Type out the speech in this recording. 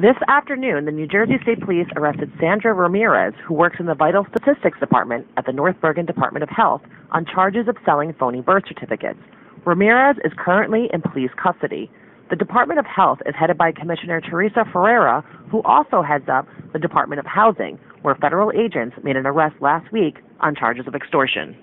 This afternoon, the New Jersey State Police arrested Sandra Ramirez, who works in the Vital Statistics Department at the North Bergen Department of Health, on charges of selling phony birth certificates. Ramirez is currently in police custody. The Department of Health is headed by Commissioner Teresa Ferreira, who also heads up the Department of Housing, where federal agents made an arrest last week on charges of extortion.